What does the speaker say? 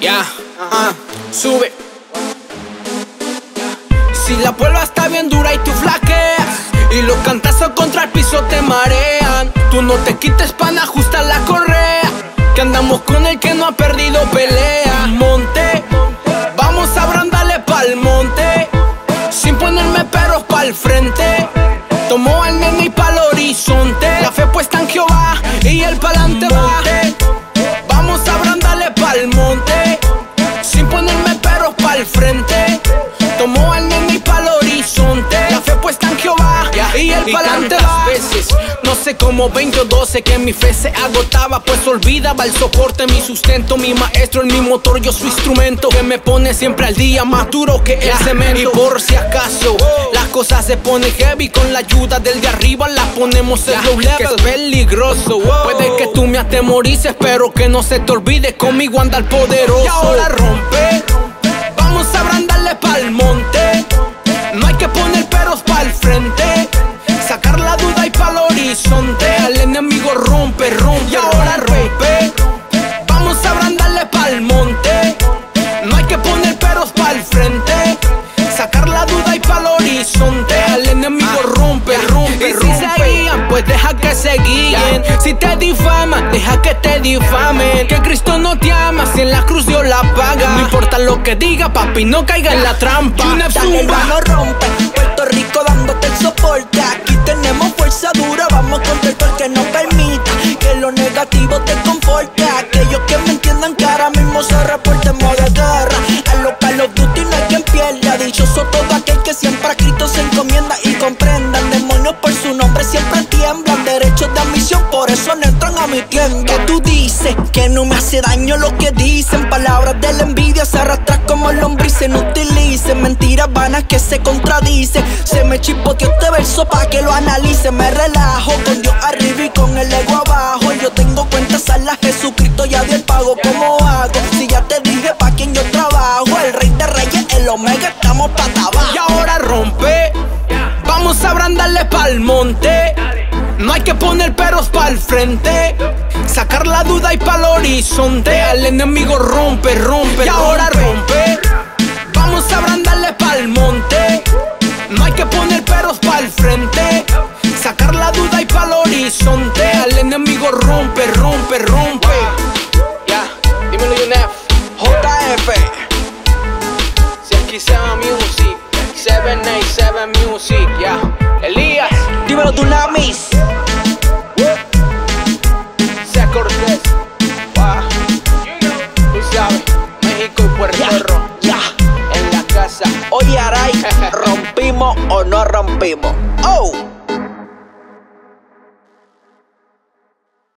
Ya, ah, sube. Si la prueba está bien dura y tú flaqueas Y los cantazos contra el piso te marean Tú no te quites pana, ajusta la correa Que andamos con el que no ha perdido pelea. Monte, como 20 o 12 que mi fe se agotaba pues olvidaba el soporte, mi sustento, mi maestro, en mi motor, yo su instrumento que me pone siempre al día más duro que el cemento. Y por si acaso oh. las cosas se ponen heavy con la ayuda del de arriba las ponemos en low level. Que es peligroso, oh. puede que tú me atemorices pero que no se te olvide conmigo anda el poderoso. Y ahora rompe duda y pa'l horizonte. Al enemigo rompe, rompe, y si se guían, pues deja que se guíen. Si te difaman, deja que te difamen. Que Cristo no te ama, si en la cruz Dios la paga. No importa lo que diga, papi, no caiga en la trampa. Dale, hermano, rompe. Puerto Rico dándote el soporte. Aquí tenemos fuerza dura. Encomienda y comprendan. Demonios por su nombre siempre tiemblan. Derechos de admisión, por eso no entran a mi tienda. Que tú dices que no me hace daño lo que dicen. Palabras de la envidia se arrastran como lombrices. No utilicen mentiras vanas que se contradicen. Se me chipoteó este verso pa' que lo analice. Me relajo con Dios arriba y con el ego abajo. Yo tengo cuentas a la Jesucristo ya dio el pago. ¿Cómo hago? Si ya te dije pa' quién yo trabajo. El rey de reyes, el omega, estamos pa' abajo. Abrandarle pa'l monte. No hay que poner peros pa'l frente. Sacar la duda y pa'l horizonte. Al enemigo rompe, rompe Y ahora rompe. Vamos a abrandarle pa'l monte. No hay que poner peros pa'l frente. Sacar la duda y pa'l horizonte. Al enemigo rompe, rompe, rompe. Ya, dímelo Yunef. JF. Si aquí se llama Music. 787 Music, ya. Elías Dímelo, Dunamis. Sea Cortés, wow. Tú sabes, México y Puerto Ya, Rico ya. en la casa. Oye, Aray, ¿rompimos o no rompimos? Oh.